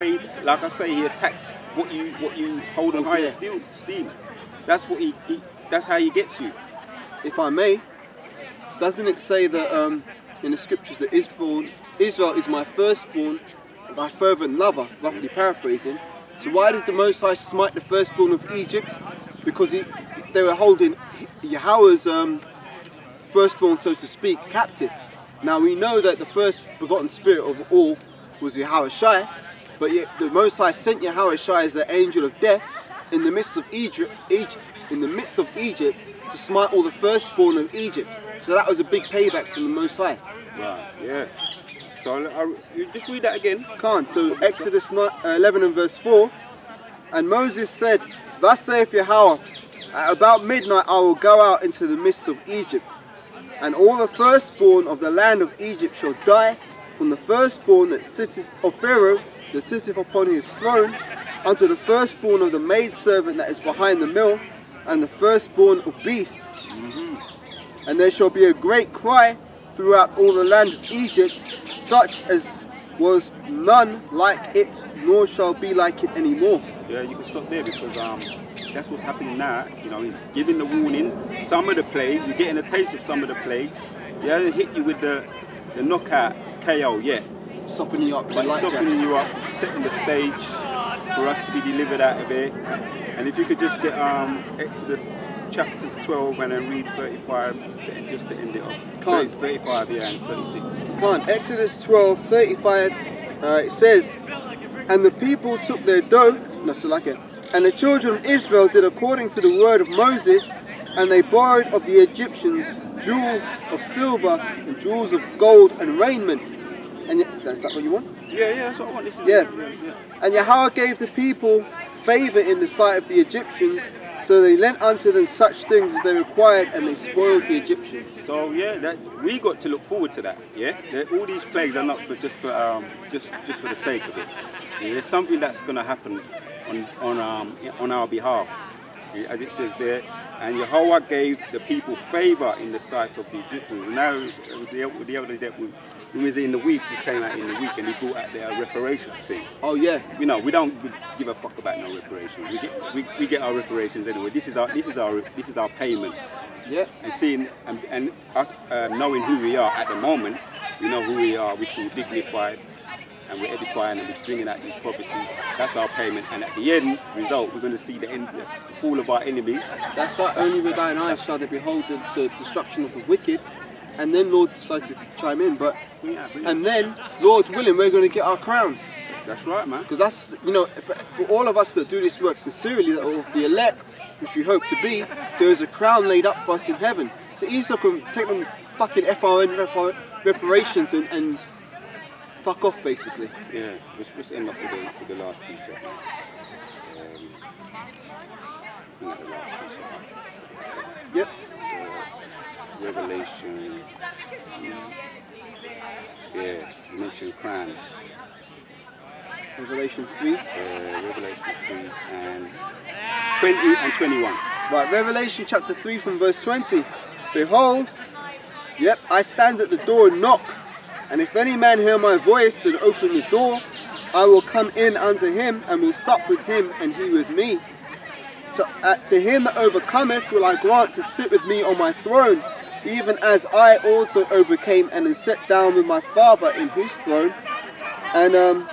like I say, he attacks what you what you hold on high yeah. esteem. That's what he, he. That's how he gets you. if I may, doesn't it say that um, in the scriptures that Israel, Israel is my firstborn, my fervent lover, roughly paraphrasing. So why did the Most High smite the firstborn of Egypt? Because he, they were holding Yahweh's um, firstborn, so to speak, captive. Now we know that the first begotten spirit of all was Yahawashi, but yet the Most High sent Yahawashi as the angel of death in the midst of Egypt, Egypt, in the midst of Egypt, to smite all the firstborn of Egypt. So that was a big payback from the Most High. Right. Yeah. So I, you just read that again. Can't. So Exodus ni- uh, 11 and verse 4. And Moses said, Thus saith Yahweh, at about midnight I will go out into the midst of Egypt, and all the firstborn of the land of Egypt shall die, from the firstborn that sitteth of Pharaoh, that sitteth upon his throne, unto the firstborn of the maidservant that is behind the mill, and the firstborn of beasts. And there shall be a great cry throughout all the land of Egypt, such as was none like it, nor shall be like it anymore. Yeah, you can stop there because um, that's what's happening now. You know, he's giving the warnings. Some of the plagues, you're getting a taste of some of the plagues. He hasn't hit you with the the knockout KO yet, Softening you up, light softening jabs. you up, setting the stage for us to be delivered out of it. And if you could just get um, Exodus chapters 12 and then read 35 to end, just to end it off. Can't. 35, yeah, and 36. Can't. Exodus 12, 35, uh, it says, And the people took their dough, no, so like it, and the children of Israel did according to the word of Moses, and they borrowed of the Egyptians jewels of silver and jewels of gold and raiment. And y- that's that what you want? Yeah, yeah, that's what I want. This is Yeah. yeah, yeah. And Yahweh gave the people favor in the sight of the Egyptians, so they lent unto them such things as they required, and they spoiled the Egyptians. So yeah, that we got to look forward to that. Yeah, That all these plagues are not for just for um, just just for the sake of it. Yeah, there's something that's going to happen on on um, on our behalf, yeah, as it says there. And Yahweh gave the people favor in the sight of the Egyptians. Now the, the other day we was in the week, we came out in the week and he brought out their reparation thing. Oh yeah, You know, we don't give a fuck about no reparations. We get we, we get our reparations anyway. This is our this is our this is our payment yeah. and seeing and, and us uh, knowing who we are at the moment, we know who we are. We feel dignified, and we're edifying, and we're bringing out these prophecies. That's our payment, and at the end result, we're going to see the end, the fall of our enemies. That's right. Only with thine eyes shall they behold the, the destruction of the wicked. And then Lord decided to chime in, but Yeah, and then Lord willing, we're going to get our crowns. That's right, man. Because that's you know, for, for all of us that do this work sincerely, that are of the elect, which we hope to be, there is a crown laid up for us in heaven. So Esau can take them fucking FRN reparations and, and fuck off basically. Yeah, let's, let's end off with the, with the last piece. Of, um, the last piece of Yep. Revelation. Yeah, you mentioned crowns. Revelation 3. uh, Revelation 3 and 20 and 21. Right, Revelation chapter 3 from verse 20. Behold, yep, I stand at the door and knock. And if any man hear my voice and open the door, I will come in unto him and will sup with him and he with me. So uh, to him that overcometh will I grant to sit with me on my throne, even as I also overcame and am set down with my Father in his throne. And um,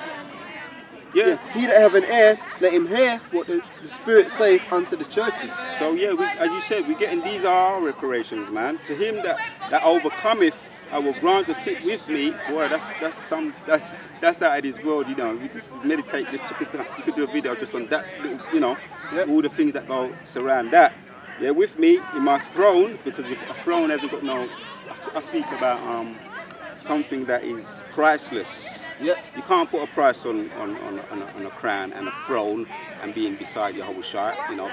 Yeah. yeah, he that have an ear, let him hear what the, the Spirit saith unto the churches. So yeah, we, as you said, we're getting these are our reparations, man. To him that that overcometh, I will grant to sit with me. Boy, that's that's some that's that's out of this world, you know. We just meditate, just took it. You could do a video just on that, little, you know, Yep. all the things that go surround that. Yeah, with me in my throne, because if a throne hasn't got no. I speak about um something that is priceless. Yep. You can't put a price on on, on, on, a, on a crown and a throne and being beside Yahawashi, you know,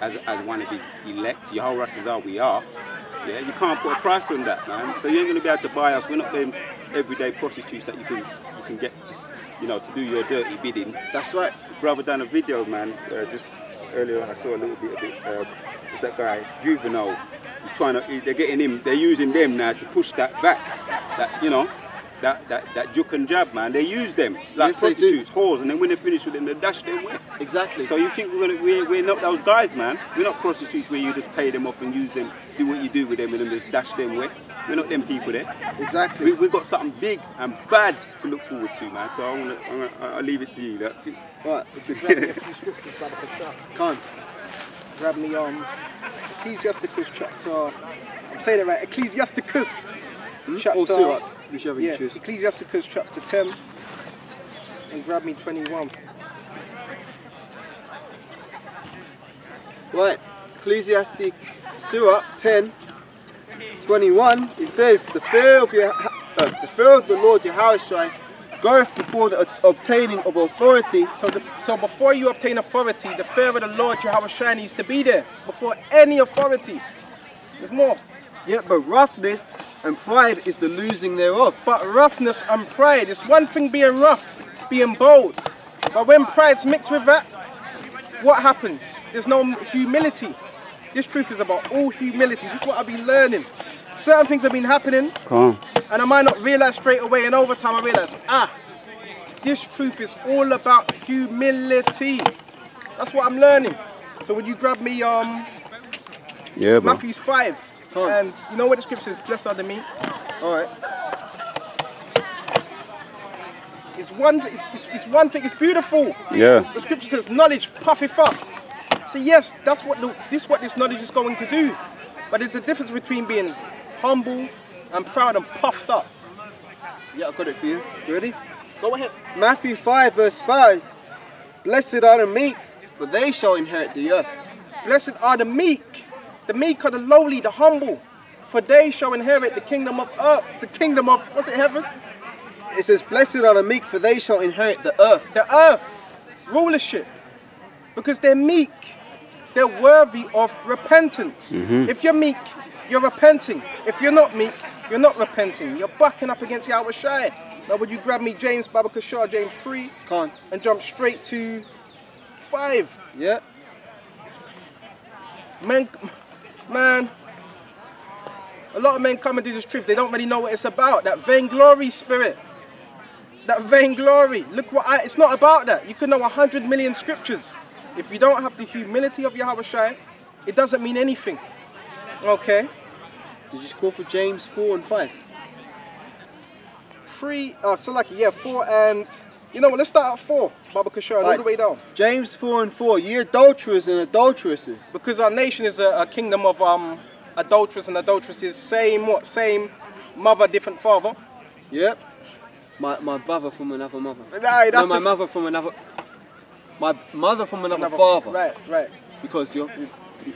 as, as one of his elect. Yahweh Ratazah we are. Yeah, you can't put a price on that, man. So you ain't gonna be able to buy us. We're not them everyday prostitutes that you can you can get to, you know, to do your dirty bidding. That's right. Brother done a video, man. Uh, just earlier I saw a little bit of it. Uh, it's that guy Juvenile. He's trying to. They're getting him. They're using them now to push that back. That you know. that, that, that juke and jab, man. They use them like Yes, prostitutes, whores, and then when they finish with them, they dash them away. Exactly. So you think we're, gonna, we're, we're not those guys, man? We're not prostitutes where you just pay them off and use them, do what you do with them and then just dash them away. We're not them people there. exactly. We, we've got something big and bad to look forward to, man. So I'm gonna, I'm gonna, I'll leave it to you. That, right. Grab me a few scriptures, Brother Kashaf. Can't. Grab me um, Ecclesiasticus chapter. I'm saying it right. Ecclesiasticus chapter. Or whichever yeah, you choose. Ecclesiasticus chapter 10. And grab me 21. Right, Ecclesiastic Sirach 10, 21, it says, the fear of your, uh, the fear of the Lord Yahushua goeth before the uh, obtaining of authority, So, the, so before you obtain authority, the fear of the Lord Yahawashi needs to be there. Before any authority. There's more. yet but roughness and pride is the losing thereof. But roughness and pride, it's one thing being rough, being bold. But when pride's mixed with that, what happens? There's no humility. This truth is about all humility. This is what I've been learning. Certain things have been happening, Calm. and I might not realize straight away, and over time I realize, ah, this truth is all about humility. That's what I'm learning. So would you grab me um Yeah, bro. Matthew's 5? Come on. And you know what the scripture says, blessed are the meek. Alright, It's one, it's, it's, it's one thing, it's beautiful. Yeah. The scripture says knowledge puffeth up. So yes, that's what the, this what this knowledge is going to do. But there's a difference between being humble and proud and puffed up. yeah, I got it for you. You ready? Go ahead. Matthew 5, verse 5. Blessed are the meek, for they shall inherit the earth. Blessed are the meek. The meek are the lowly, the humble. For they shall inherit the kingdom of earth. The kingdom of what's it, heaven? It says, Blessed are the meek, for they shall inherit the earth. The earth. Rulership. Because they're meek. They're worthy of repentance. Mm-hmm. If you're meek, you're repenting. If you're not meek, you're not repenting. You're bucking up against Yahawashi. Now would you grab me James Baba Kashar, James 3, Can't. and jump straight to 5. Yeah. Men, man, a lot of men come into this truth, they don't really know what it's about. That vainglory spirit. That vainglory. Look what I, it's not about that. You could know a hundred million scriptures. If you don't have the humility of Yahawashi, it doesn't mean anything. Okay? Did you score for James 4 and 5? Three, uh, Salaki, yeah, four and, you know what, let's start at four, Baba Kashar, all Right. the way down. James 4 and 4. Ye adulterers and adulteresses. Because our nation is a, a kingdom of um, adulterers and adulteresses, same what, same mother, different father. Yep. My, my brother from another mother. Aye, that's no, my mother from another. My mother from another, Another- father. Right, right. Because you're,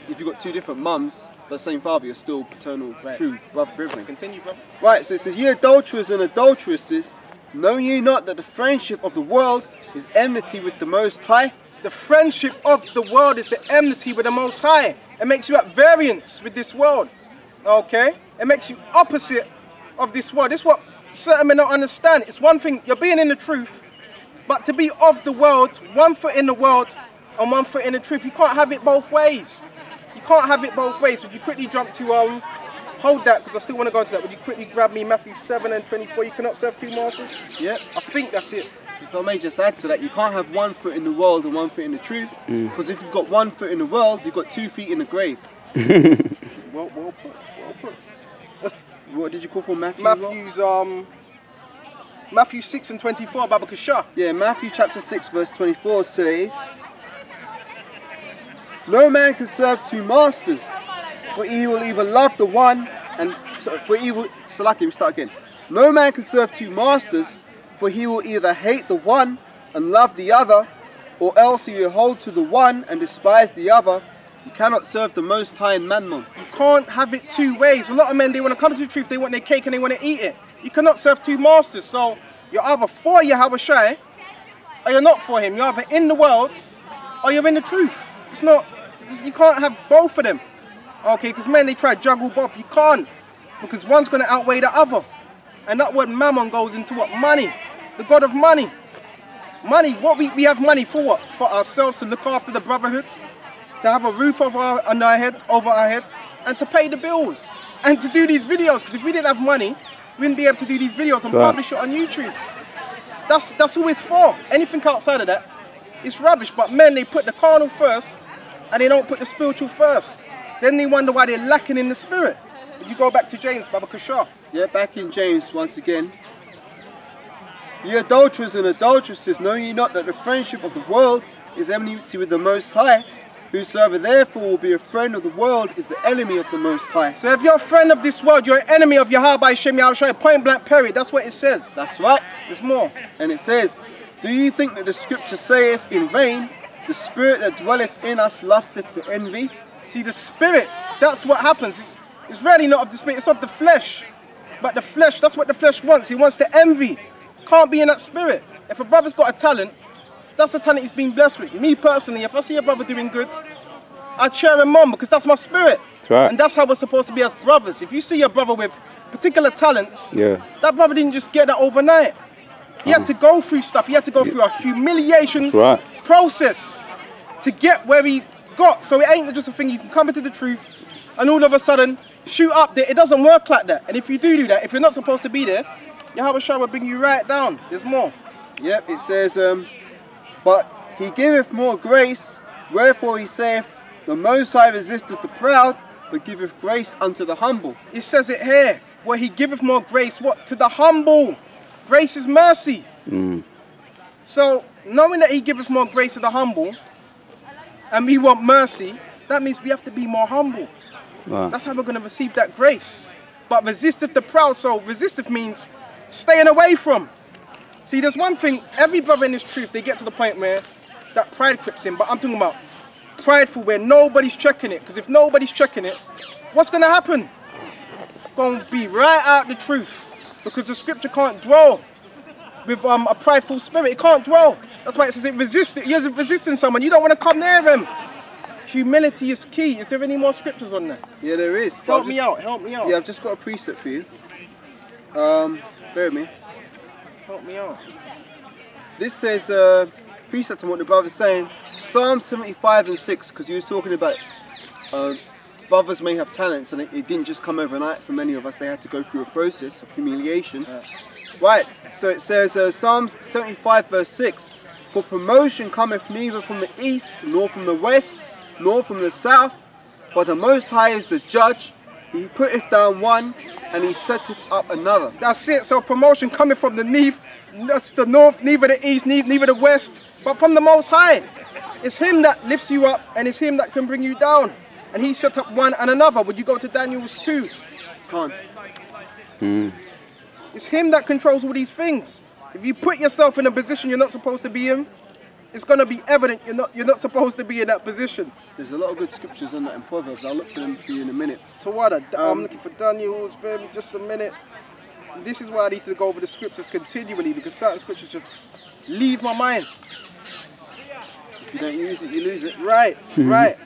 if you've got two different mums, but same father, you're still paternal, Right. true brother brethren. Continue, brother. Right, so it says, Ye adulterers and adulteresses, know ye not that the friendship of the world is enmity with the Most High? The friendship of the world is the enmity with the Most High. It makes you at variance with this world. Okay? It makes you opposite of this world. This is what certain men don't understand. It's one thing, you're being in the truth, but to be of the world, one foot in the world and one foot in the truth, you can't have it both ways. You can't have it both ways. Would you quickly jump to, um, hold that, because I still want to go into that. Would you quickly grab me Matthew 7 and 24? You cannot serve two masters? Yep. I think that's it. If I may just add to that, you can't have one foot in the world and one foot in the truth. Because if you've got one foot in the world, you've got two feet in the grave. Well, well put, well put. What did you call for Matthew? as well? Matthew's um Matthew 6 and 24 Baba Kasha. Yeah, Matthew chapter 6, verse 24 says, No man can serve two masters, for he will either love the one and so for evil Salakim, start again. No man can serve two masters, for he will either hate the one and love the other, or else he will hold to the one and despise the other. You cannot serve the most high in mammon. You can't have it two ways. A lot of men they want to come to the truth, they want their cake and they want to eat it. You cannot serve two masters. So you're either for Yahweh or you're not for him. You're either in the world or you're in the truth. It's not you can't have both of them. Okay, because men they try to juggle both. You can't. Because one's gonna outweigh the other. And that word mammon goes into what? Money. The God of money. Money, what we, we have money for what? For ourselves to look after the brotherhood, to have a roof over our, on our head, over our head, and to pay the bills, and to do these videos. Because if we didn't have money, we wouldn't be able to do these videos and Right. publish it on YouTube. That's that's all it's for. Anything outside of that, it's rubbish. But men, they put the carnal first, and they don't put the spiritual first. Then they wonder why they're lacking in the spirit. If you go back to James, Baba Kashar. Yeah, back in James once again. Ye adulterers and adulteresses, know ye not that the friendship of the world is enmity with the Most High? Whosoever therefore will be a friend of the world is the enemy of the Most High. So if you're a friend of this world, you're an enemy of Yahweh by Hashem Yahushua. Point blank period. That's what it says. That's right. There's more. And it says, Do you think that the scripture saith in vain, The spirit that dwelleth in us lusteth to envy? See, the spirit, that's what happens. It's, it's really not of the spirit, it's of the flesh. But the flesh, that's what the flesh wants. He wants to envy. Can't be in that spirit. If a brother's got a talent, that's the talent he's been blessed with. Me personally, if I see a brother doing good, I cheer him on because that's my spirit. That's right. And that's how we're supposed to be as brothers. If you see a brother with particular talents, Yeah. that brother didn't just get that overnight. He had mm. to go through stuff. He had to go through a humiliation That's right. Process to get where he got. So it ain't just a thing you can come into the truth and all of a sudden shoot up there. It doesn't work like that. And if you do do that, if you're not supposed to be there, Yahawashi will bring you right down. There's more. Yep, it says, um, But he giveth more grace, wherefore he saith, The Most High resisteth the proud, but giveth grace unto the humble. It says it here, where he giveth more grace, what? To the humble. Grace is mercy. So, knowing that he giveth more grace to the humble, and we want mercy, that means we have to be more humble. Right. That's how we're going to receive that grace. But resisteth the proud, so resisteth means staying away from. See, there's one thing, every brother in this truth, they get to the point where that pride clips in, but I'm talking about prideful where nobody's checking it. Because if nobody's checking it, what's going to happen? Going to be right out the truth. Because the scripture can't dwell with um, a prideful spirit. It can't dwell. That's why it says it resist. You're resisting someone. You don't want to come near them. Humility is key. Is there any more scriptures on there? Yeah, there is. Help I've me out. Help me out. Yeah, I've just got a preset for you. Um, bear with me. Help me out. This says, uh, preset to what the brother's saying, Psalm 75 and 6, because he was talking about uh, brothers may have talents and it, it didn't just come overnight for many of us, they had to go through a process of humiliation. Right, so it says, uh, Psalms 75 verse 6, For promotion cometh neither from the east, nor from the west, nor from the south, but the Most High is the judge. He putteth down one, and he setteth up another. That's it. So promotion coming from the neath, that's the north, neither the east, neither, neither the west, but from the Most High. It's Him that lifts you up, and it's Him that can bring you down. And He set up one and another. Would you go to Daniel's 2? Can't. Hmm. It's Him that controls all these things. If you put yourself in a position you're not supposed to be in, it's gonna be evident you're not you're not supposed to be in that position. There's a lot of good scriptures on that in Proverbs. I'll look for them for you in a minute. Tawada, I'm Um, looking for Daniel's, bear me just a minute. This is why I need to go over the scriptures continually because certain scriptures just leave my mind. If you don't use it, you lose it. Right, right.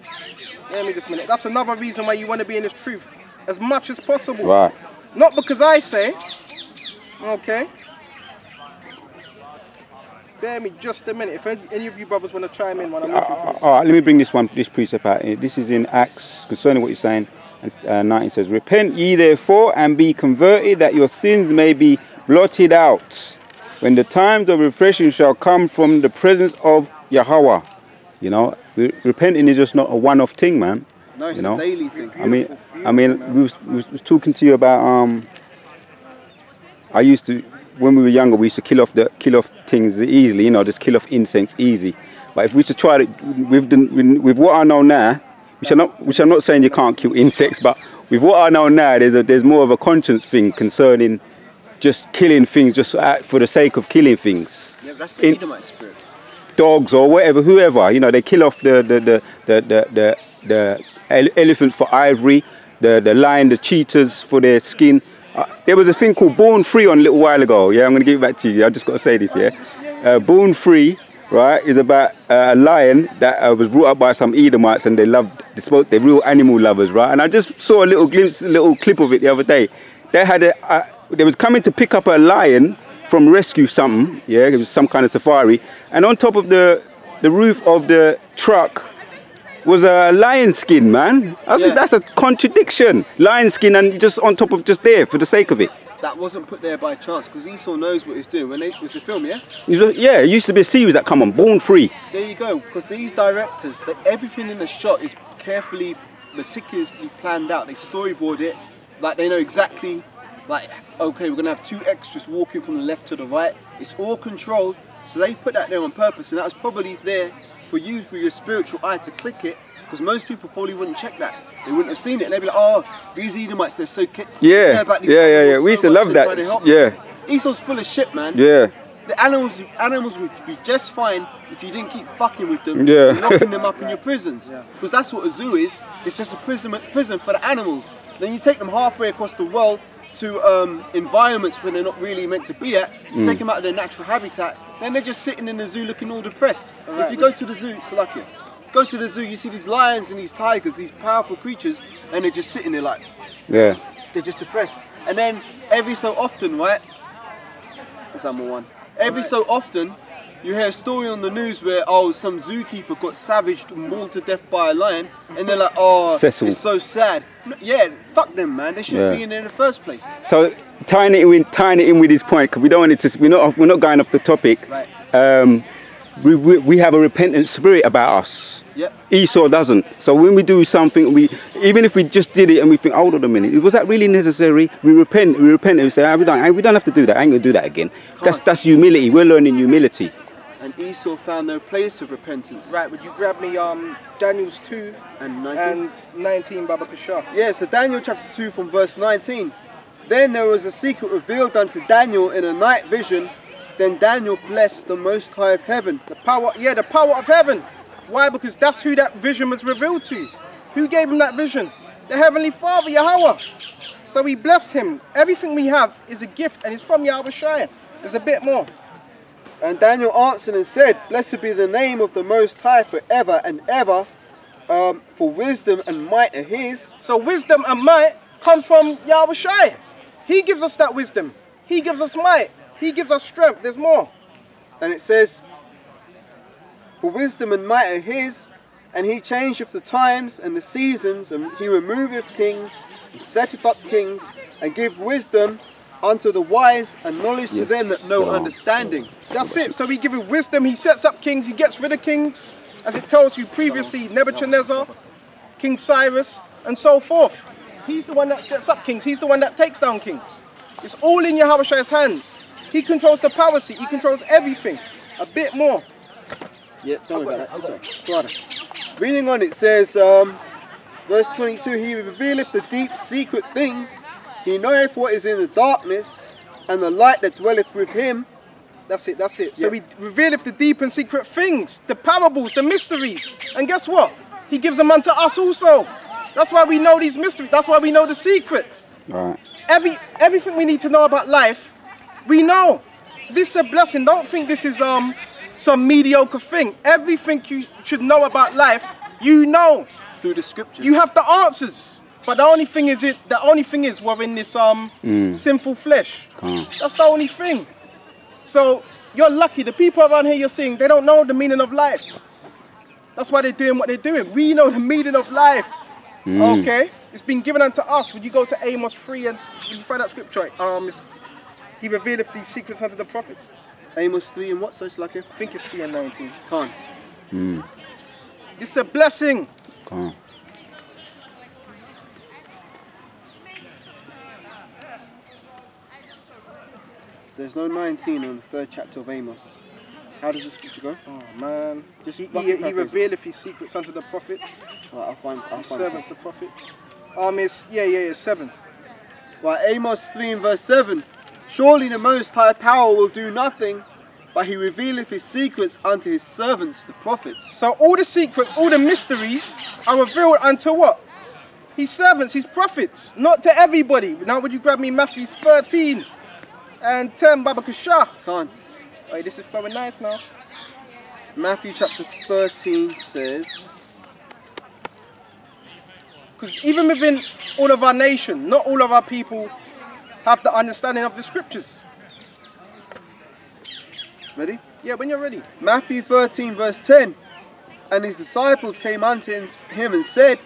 Let me just a minute. That's another reason why you want to be in this truth as much as possible. Right. Not because I say, okay. Bear me just a minute. If any of you brothers want to chime in when I'm looking for this. All right, let me bring this one, this precept out. This is in Acts concerning what you're saying. And uh, 19 says, "Repent ye therefore and be converted, that your sins may be blotted out, when the times of refreshing shall come from the presence of Yahweh." You know, repenting is just not a one-off thing, man. No, it's You know? a daily thing. I mean, Beautiful, I mean, man. we was, we was talking to you about um. I used to, when we were younger, we used to kill off the kill off things easily. You know, just kill off insects easy. But if we should try it with the, with, what I know now, which I'm not, which I'm not saying you can't kill insects, but with what I know now, there's a there's more of a conscience thing concerning just killing things just for the sake of killing things Yeah, that's the In- Edomite spirit. dogs or whatever, whoever, you know, they kill off the the the the the, the, the ele- elephant for ivory, the the lion, the cheetahs for their skin. Uh, there was a thing called Born Free on a little while ago. Yeah, I'm gonna give it back to you. I just got to say this. Yeah, uh, Born Free, right, is about uh, a lion that uh, was brought up by some Edomites, and they loved, they spoke, they're real animal lovers, right? And I just saw a little glimpse, a little clip of it the other day. They had a, uh, they was coming to pick up a lion from rescue something. Yeah, it was some kind of safari, and on top of the the roof of the truck was a lion skin, man. I Yeah. that's a contradiction. Lion skin and just on top of just there for the sake of it. that wasn't put there by chance because Esau knows what he's doing. When they, it was a film, yeah? Yeah, it used to be a series that come on, Born Free. There you go. Because these directors, they, everything in the shot is carefully, meticulously planned out. They storyboard it, like they know exactly, like okay, we're gonna have two extras walking from the left to the right. It's all controlled, so they put that there on purpose, and that was probably there for you, for your spiritual eye to click it. Because most people probably wouldn't check that. They wouldn't have seen it. They'd be like, oh, these Edomites, they're so ki- Yeah, care yeah, yeah, animals yeah. We so used to love that. to Yeah. them." Esau's full of shit, man. Yeah. The animals, animals would be just fine if you didn't keep fucking with them, Yeah. locking them up in your prisons. Because that's what a zoo is. It's just a prison, prison for the animals. Then you take them halfway across the world to um, environments where they're not really meant to be at. You take them out of their natural habitat. Then they're just sitting in the zoo looking all depressed. if you go to the zoo, Salakia, go to the zoo, you see these lions and these tigers, these powerful creatures, and they're just sitting there like Yeah. they're just depressed. And then every so often, right? What's number one? Every so often, you hear a story on the news where oh some zookeeper got savaged, and mauled to death by a lion, and they're like oh Cecil. it's so sad. No, Yeah, fuck them, man. They shouldn't Yeah. be in there in the first place. So tying it in, tying it in with his point, because we don't want it to. We're not. We're not going off the topic. Right. Um, we, we, we have a repentant spirit about us. Yep. Esau doesn't. So when we do something, we even if we just did it and we think, hold on a minute, was that really necessary? We repent. We repent and we say, ah, we don't. ah, We don't have to do that. I ain't gonna do that again. That's that's humility. We're learning humility. And Esau found no place of repentance. Right, would you grab me um Daniel's 2 And 19. and 19 Baba Kashar? Yeah, so Daniel chapter 2 from verse 19. Then there was a secret revealed unto Daniel in a night vision. Then Daniel blessed the Most High of heaven. The power, yeah, the power of heaven. Why? Because that's who that vision was revealed to. Who gave him that vision? The Heavenly Father, Yahweh. So we blessed him. Everything we have is a gift and it's from Yahawashi. There's a bit more. And Daniel answered and said, Blessed be the name of the Most High forever and ever, um, for wisdom and might are his. So wisdom and might comes from Yahawashi. He gives us that wisdom. He gives us might. He gives us strength. There's more. And it says, For wisdom and might are his, and he changeth the times and the seasons, and he removeth kings, and setteth up kings, and give wisdom unto the wise, and knowledge to them that know understanding. That's it. So he give him wisdom. He sets up kings. He gets rid of kings. As it tells you previously, Nebuchadnezzar, King Cyrus, and so forth. He's the one that sets up kings. He's the one that takes down kings. It's all in Yahawashi's hands. He controls the power seat. He controls everything. A bit more. Yeah, don't worry about that. Sorry. Go on. Reading on, it says, um, verse 22 He revealeth the deep secret things, he knoweth what is in the darkness, and the light that dwelleth with him. That's it, that's it. So Yeah. we revealeth the deep and secret things, the parables, the mysteries. And guess what? He gives them unto us also. That's why we know these mysteries. That's why we know the secrets. Right. Every everything we need to know about life, we know. So this is a blessing. Don't think this is um some mediocre thing. Everything you should know about life, you know. Through the scriptures. You have the answers. But the only thing is it the only thing is we're in this um sinful flesh. Calm. That's the only thing. So you're lucky. The people around here you're seeing, they don't know the meaning of life. That's why they're doing what they're doing. We know the meaning of life. Okay? It's been given unto us. When you go to Amos 3 and you find that scripture, um, it's, he revealeth these secrets unto the prophets. Amos 3 and what, so it's like a I think it's 3 and 19. Khan. This is a blessing. Calm. There's no 19 on the third chapter of Amos. How does the scripture go? Oh man. Just he, he, he revealeth his secrets unto the prophets. Right, I'll find. I'll His find servants, the prophets. Um, it's, yeah, yeah, yeah, 7. Right, Amos 3 and verse 7. Surely the Most High Power will do nothing, but he revealeth his secrets unto his servants, the prophets. So all the secrets, all the mysteries are revealed unto what? His servants, his prophets, not to everybody. Now would you grab me Matthew 13 and 10, Baba Kasha? Khan. Wait, this is throwing nice now. Matthew chapter 13 says, Because even within all of our nation, not all of our people have the understanding of the scriptures. ready? Yeah, when you're ready. Matthew 13 verse 10. And his disciples came unto him and said,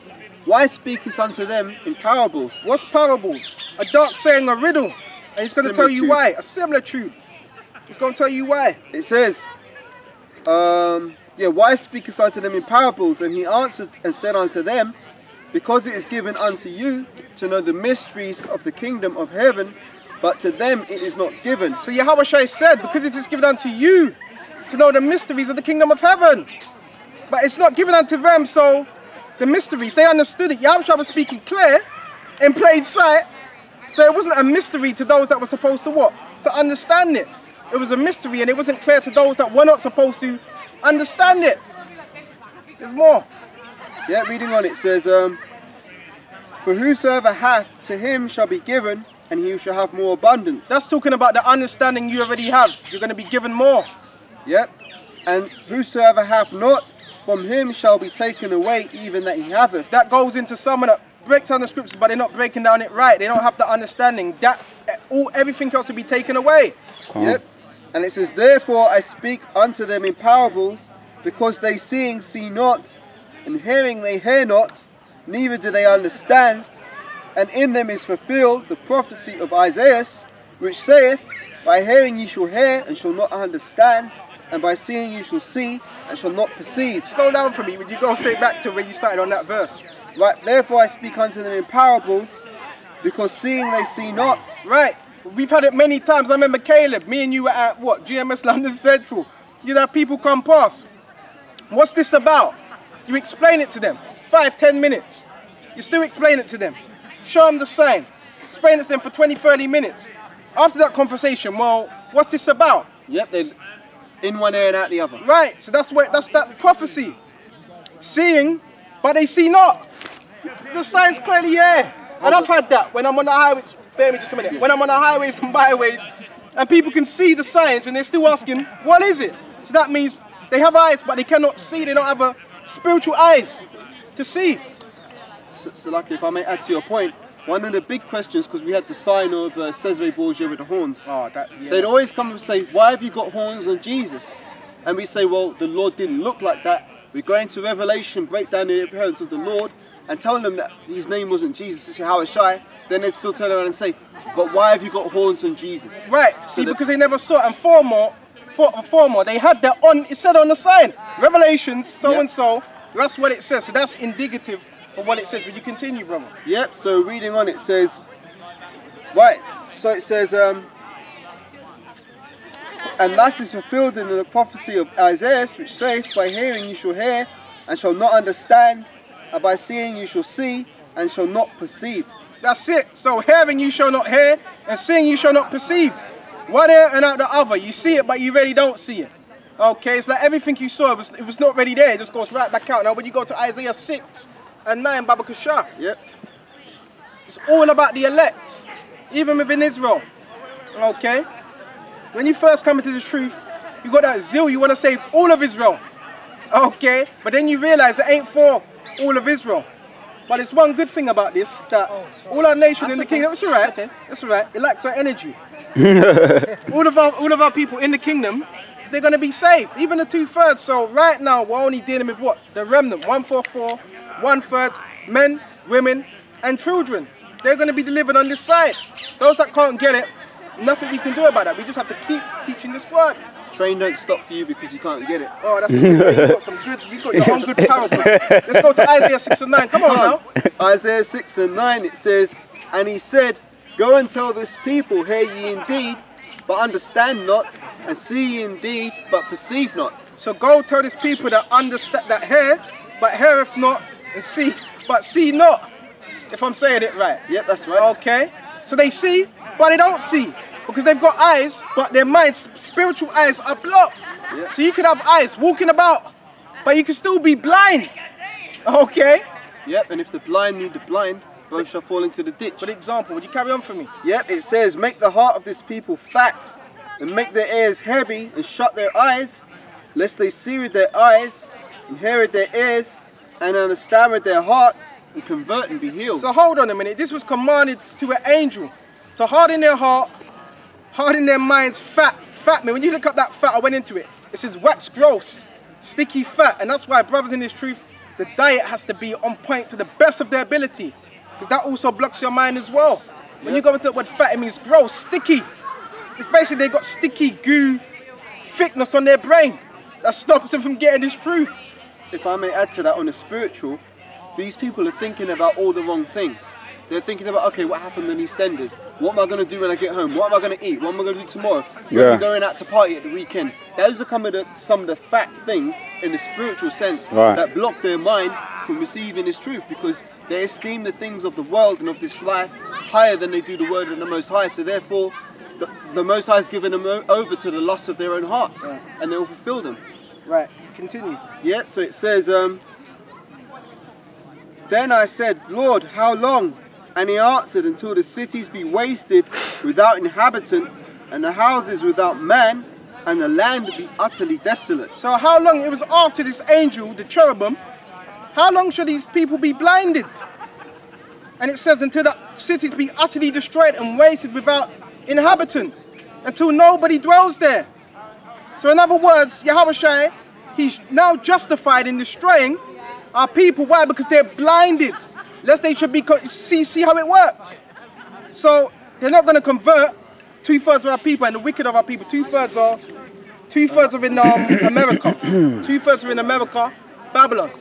Why speakest unto them in parables? What's parables? A dark saying, a riddle. And he's going to tell you why. A similar truth. It's going to tell you why. It says, um, yeah, why speakest unto them in parables? And he answered and said unto them, Because it is given unto you to know the mysteries of the kingdom of heaven, but to them it is not given. So Yahweh said, because it is given unto you to know the mysteries of the kingdom of heaven. But it's not given unto them, so the mysteries, they understood it. Yahweh was speaking clear in plain sight. So it wasn't a mystery to those that were supposed to what? To understand it. It was a mystery and it wasn't clear to those that were not supposed to understand it. There's more. Yeah, reading on it says, um, For whosoever hath, to him shall be given, and he shall have more abundance. That's talking about the understanding you already have. You're going to be given more. Yep. And whosoever hath not, from him shall be taken away, even that he haveth. that goes into someone that breaks down the scriptures, but they're not breaking down it right. They don't have the understanding that eh, all everything else will be taken away. Yep. And it says, Therefore I speak unto them in parables, because they seeing see not, and hearing they hear not, neither do they understand. And in them is fulfilled the prophecy of Isaiah, which saith, By hearing ye shall hear, and shall not understand, and by seeing you shall see, and shall not perceive. Slow down for me when you go straight back to where you started on that verse. Right, therefore I speak unto them in parables, because seeing they see not, Right. We've had it many times. I remember Caleb, me and you were at what? GMS London Central. You'd have people come past. What's this about? You explain it to them. Five, ten minutes. You still explain it to them. Show them the sign. Explain it to them for 20, 30 minutes. After that conversation, well, what's this about? yep, they in one ear and out the other. Right, so that's what that's that prophecy. Seeing, but they see not. The sign's clearly here. And I've had that when I'm on the highways. Bear me just a minute. When I'm on the highways and byways, and people can see the signs and they're still asking, what is it? So that means they have eyes, but they cannot see. They don't have a spiritual eyes to see. So, so like if I may add to your point, one of the big questions, because we had the sign of uh, Cesare Borgia with the horns, Oh, that yeah. they'd always come and say, why have you got horns on Jesus? And we say, well, the Lord didn't look like that. We go into Revelation, break down the appearance of the Lord, and telling them that his name wasn't Jesus, it's Yahawashi. Then they'd still turn around and say, but why have you got horns on Jesus? Right. See, because they never saw it. And furthermore, for, furthermore, they had that on. It said on the sign, Revelations, so Yeah. and so. That's what it says. So that's indicative of what it says. But you continue, brother. Yep, so reading on it says, right, so it says, um, and that is fulfilled in the prophecy of Isaiah, which saith, By hearing you shall hear, and shall not understand, and by seeing you shall see, and shall not perceive. That's it. So hearing you shall not hear, and seeing you shall not perceive. One ear and out the other. You see it, but you really don't see it. Okay, it's like everything you saw, it was, it was not really there. It just goes right back out. Now, when you go to Isaiah 6 and 9, Baba Kashah, Yep, it's all about the elect, even within Israel. Okay? When you first come into the truth, you got that zeal, you want to save all of Israel. Okay? But then you realize it ain't for all of Israel. But it's one good thing about this that all our nation in the kingdom, it's alright, okay. it's alright, it lacks our energy. all of our all of our people in the kingdom, they're gonna be saved, even the two thirds. So right now we're only dealing with what? The remnant, one four four, one third, men, women, and children. They're gonna be delivered on this side. Those that can't get it, nothing we can do about that. We just have to keep teaching this word. Train don't stop for you because you can't get it. Oh, that's a good. You got some good. You got your own good parable. Let's go to Isaiah six and nine. Come on now. Isaiah 6 and 9 it says, And he said, Go and tell this people, hear ye indeed, but understand not, and see ye indeed, but perceive not. So go tell this people that understand that hear, but heareth not, and see, but see not. If I'm saying it right. Yep, that's right. Okay. So they see, but they don't see. Because they've got eyes, but their minds, spiritual eyes, are blocked. Yeah. So you could have eyes walking about, but you can still be blind. Okay? Yep, and if the blind lead the blind, both shall fall into the ditch. For example, would you carry on for me? Yep, it says, Make the heart of this people fat, and make their ears heavy, and shut their eyes, lest they see with their eyes, and hear with their ears, and understand with their heart, and convert and be healed. So hold on a minute. This was commanded to an angel to harden their heart, harden their minds, fat, fat man. When you look up that fat, I went into it. It says wax gross, sticky fat, and that's why brothers in this truth, the diet has to be on point to the best of their ability, because that also blocks your mind as well. When you go into the word fat, it means gross, sticky. It's basically they got sticky goo thickness on their brain that stops them from getting this truth. If I may add to that on a spiritual, these people are thinking about all the wrong things. They're thinking about, okay, what happened in EastEnders? What am I going to do when I get home? What am I going to eat? What am I going to do tomorrow? Where Yeah. am I going out to party at the weekend? Those are some of the, some of the fact things in the spiritual sense Right. that block their mind from receiving this truth because they esteem the things of the world and of this life higher than they do the word of the Most High. So therefore, the, the Most High has given them over to the lusts of their own hearts and they will fulfill them. Right, continue. Yeah, so it says, um, Then I said, Lord, how long? And he answered, Until the cities be wasted without inhabitant, and the houses without man, and the land be utterly desolate. So how long it was asked to this angel, the cherubim, how long shall these people be blinded? And it says until the cities be utterly destroyed and wasted without inhabitant, until nobody dwells there. So in other words, Yahweh he's now justified in destroying our people. Why? Because they're blinded. Lest they should be see see how it works. So they're not going to convert two thirds of our people and the wicked of our people. Two thirds are two thirds are in um, America, two thirds are in America, Babylon.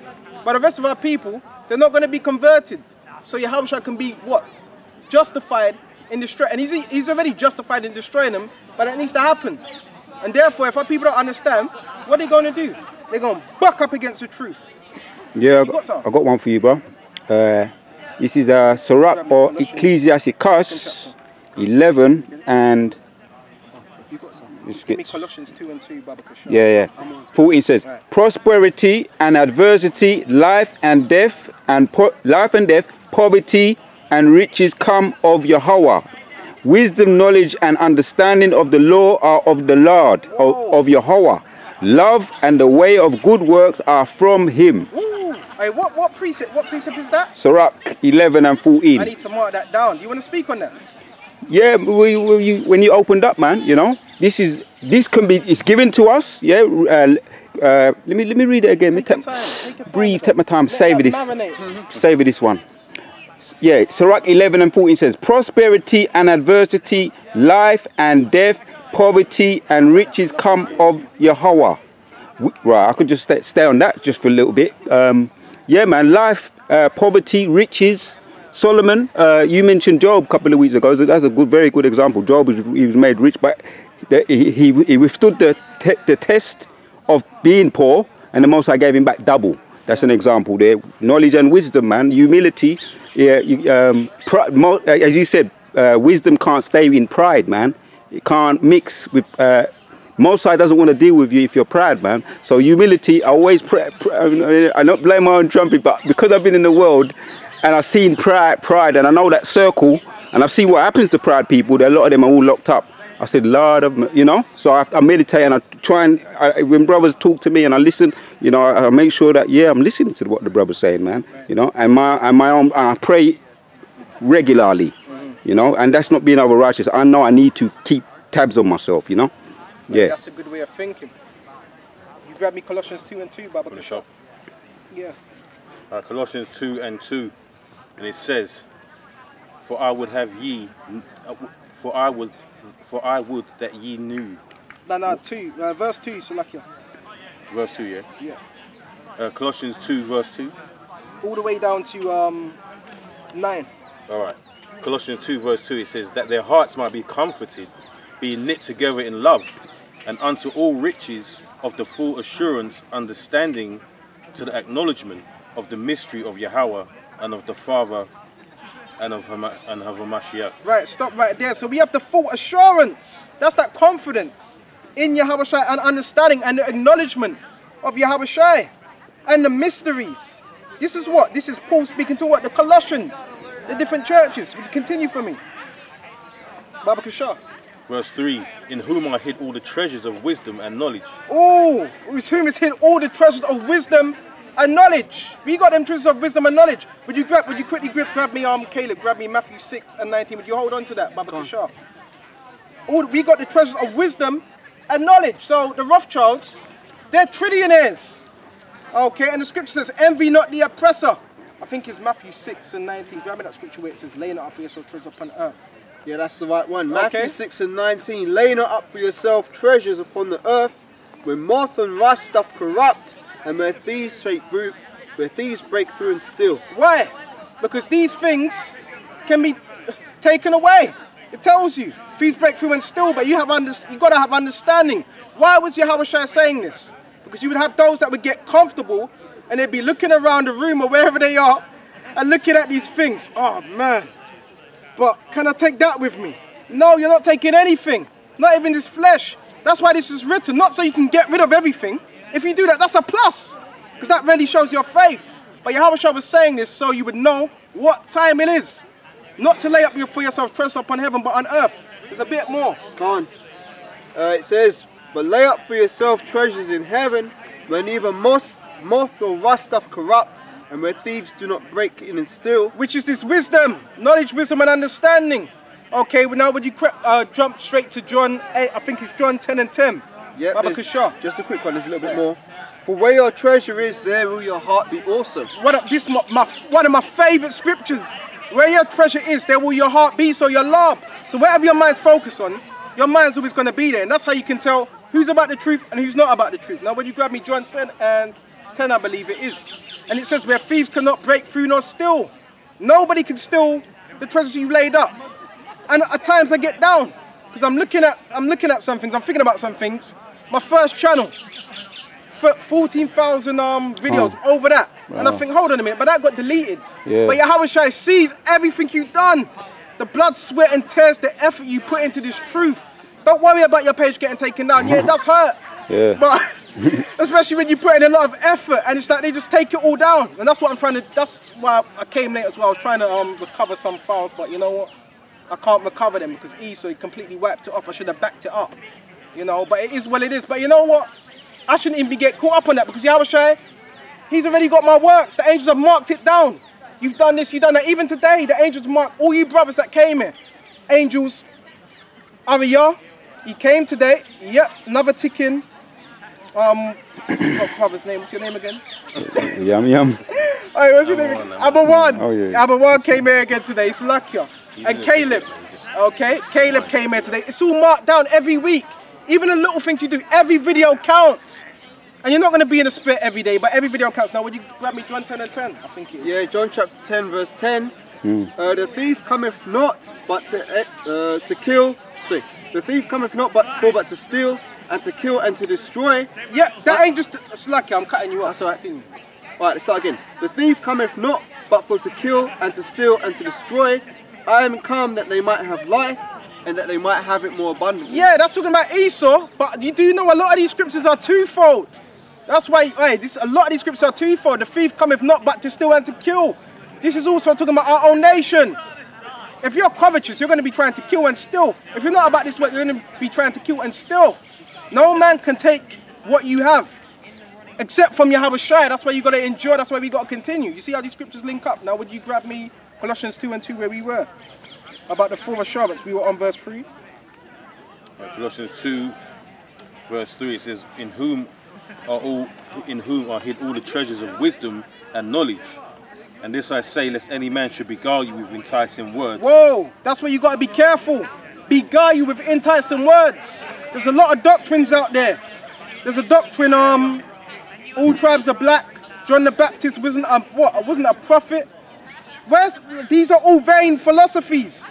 But the rest of our people, they're not going to be converted. So Yahushua can be what? Justified in destroying, and he's, he's already justified in destroying them, but it needs to happen. And therefore, if our people don't understand, what are they going to do? They're going to buck up against the truth. Yeah, I got got. I got one for you, bro. Uh, this is a Sirach or Ecclesiasticus 11 and You got some? Let's Give me Colossians 2 and 2, Baba yeah, yeah. 14 says, prosperity and adversity, life and death, and po- life and death, poverty and riches come of Yahweh. Wisdom, knowledge, and understanding of the law are of the Lord, of, of Yahweh. Love and the way of good works are from him. Hey, what, what precept? What precept is that? Sirach 11 and 14. I need to mark that down. Do you want to speak on that? Yeah, we, we, you, when you opened up, man, you know, this is this can be it's given to us. Yeah, uh, uh, let me let me read it again. Let me Take take- time. Take your time. breathe, take my time, Let savor this, marinate. savor this one. Yeah, Sirach 11 and 14 says, prosperity and adversity, life and death, poverty and riches come of Yahweh. Right, I could just stay, stay on that just for a little bit. Um, yeah, man, life, uh, poverty, riches. Solomon, uh, you mentioned Job a couple of weeks ago. so That's a good, very good example. Job was, he was made rich, but he, he, he withstood the, te- the test of being poor, and the Most High gave him back double. That's an example there. Knowledge and wisdom, man. Humility. Yeah, you, um, as you said, uh, wisdom can't stay in pride, man. It can't mix with. Uh, most doesn't want to deal with you if you're proud, man. So humility, I always pray. pray I don't blame my own trumpet, but because I've been in the world and I've seen pride, pride, and I know that circle, and I've seen what happens to proud people. That a lot of them are all locked up. I said, Lord, of, m-" you know. So I, I meditate and I try and I, when brothers talk to me and I listen, you know, I, I make sure that yeah, I'm listening to what the brother's saying, man. You know, and my and my own, and I pray regularly, you know, and that's not being over righteous. I know I need to keep tabs on myself, you know. Yeah. That's a good way of thinking. You grab me Colossians 2 and 2, Baba On the Kashar. Yeah. Uh, Colossians 2 and 2. And it says, For I would have ye, uh, for I would, for I would that ye knew. No, no, 2. Uh, verse 2, Salakia. Verse 2, yeah? Yeah. Uh, Colossians 2, verse 2. All the way down to um, 9. All right. Colossians 2, verse 2, it says, That their hearts might be comforted, being knit together in love, and unto all riches of the full assurance, understanding to the acknowledgement of the mystery of Yahweh and of the Father and of Hama- and of Hamashiach. Right, stop right there. So we have the full assurance. That's that confidence in Yahweh and understanding and the acknowledgement of Yahweh and the mysteries. This is what? This is Paul speaking to what? The Colossians, the different churches. Would continue for me? Baba Kashar. Verse 3 In whom I hid all the treasures of wisdom and knowledge. Oh, with whom is hid all the treasures of wisdom and knowledge. We got them treasures of wisdom and knowledge. Would you grab? Would you quickly grab, grab me, um, Caleb? Grab me Matthew six and nineteen. Would you hold on to that, Baba Kashar? All we got the treasures of wisdom and knowledge. So the Rothschilds, they're trillionaires. Okay, and the scripture says, "Envy not the oppressor." I think it's Matthew six and nineteen. Grab me that scripture where it says, "Laying it up for yourself treasures upon earth." Yeah, that's the right one. Matthew Okay. 6 and 19. Lay not up for yourself treasures upon the earth, where moth and rust doth corrupt, and where thieves straight break, where thieves break through and steal. Why? Because these things can be taken away. It tells you. Thieves break through and steal, but you have under, you got to have understanding. Why was Yahawashi saying this? Because you would have those that would get comfortable and they'd be looking around the room or wherever they are and looking at these things. Oh man, but can I take that with me? No, you're not taking anything. Not even this flesh. That's why this is written. Not so you can get rid of everything. If you do that, that's a plus. Because that really shows your faith. But Yahweh was saying this so you would know what time it is. Not to lay up for yourself treasures upon heaven, but on earth. There's a bit more. Come on. Uh, it says, But lay up for yourself treasures in heaven, where neither moth, moth nor rust doth corrupt, and where thieves do not break in and steal. Which is this wisdom, knowledge, wisdom, and understanding. Okay, well now would you uh, jump straight to John 8, I think it's John 10 and 10. Yep, Baba Kasha. Just a quick one, there's a little bit more. For where your treasure is, there will your heart be also. One of, this my, my, one of my favorite scriptures. Where your treasure is, there will your heart be, so your love. So wherever your mind's focused on, your mind's always going to be there. And that's how you can tell who's about the truth and who's not about the truth. Now when you grab me John 10 and 10, I believe it is. And it says, where thieves cannot break through nor steal. Nobody can steal the treasures you've laid up. And at times I get down because I'm looking at I'm looking at some things. I'm thinking about some things. My first channel, 14,000 um videos over that, and I think, hold on a minute, but that got deleted. Yeah. But Yahawashi sees everything you've done, the blood, sweat, and tears, the effort you put into this truth. Don't worry about your page getting taken down. Yeah, it does hurt. Yeah. But especially when you put in a lot of effort and it's like they just take it all down. And that's what I'm trying to that's why I came late as well. I was trying to um recover some files, but you know what? I can't recover them because Esau completely wiped it off. I should have backed it up. You know, but it is what it is. But you know what? I shouldn't even be get caught up on that because Yahawashi, he's already got my works. The angels have marked it down. You've done this, you've done that. Even today, the angels marked all you brothers that came here. Angels, Ariyah, he came today. Yep, another ticking. Um, what brother's name? What's your name again? Yum yum. Hey, what's your name? again? Abawan. Oh, yeah. Abawan came here again today. It's Lakia. And Caleb. Okay, Caleb came here today. It's all marked down every week. Even the little things you do, every video counts. And you're not going to be in a split every day, but every video counts. Now, would you grab me John 10 and 10? I think it is. Yeah, John chapter 10, verse 10. Uh, the thief cometh not but to, uh, to kill. Sorry, the thief cometh not but for but to steal and to kill and to destroy. Yeah, that ain't just. Lakia, I'm cutting you off. That's all right. Continue. Alright, let's start again. The thief cometh not but for to kill and to steal and to destroy. I am come that they might have life and that they might have it more abundantly. Yeah, that's talking about Esau, but you do know a lot of these scriptures are twofold. That's why, hey, this, a lot of these scriptures are twofold. The thief cometh not but to steal and to kill. This is also talking about our own nation. If you're covetous, you're going to be trying to kill and steal. If you're not about this work, you're going to be trying to kill and steal. No man can take what you have, except from Yahawashi. That's why you got to endure. That's why we got to continue. You see how these scriptures link up. Now, would you grab me Colossians 2 and 2 where we were? About the full assurance. We were on verse 3. Uh, Colossians 2, verse 3, it says, In whom are all in whom are hid all the treasures of wisdom and knowledge. And this I say, lest any man should beguile you with enticing words. Whoa, that's where you got to be careful. Beguile you with enticing words. There's a lot of doctrines out there. There's a doctrine, um, all tribes are black. John the Baptist wasn't a, what? Wasn't a prophet. Where's these are all vain philosophies.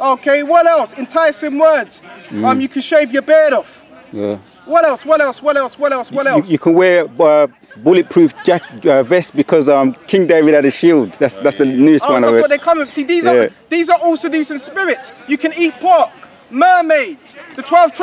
Okay, what else? Enticing words. Um, you can shave your beard off. Yeah. What else? What else? What else? What else? What You, else? you can wear uh, bulletproof jack, uh, vest because um, King David had a shield. That's that's the newest Oh, one. so that's what they come. See, these Yeah. are these are all seducing spirits. You can eat pork, mermaids, the twelve tribes.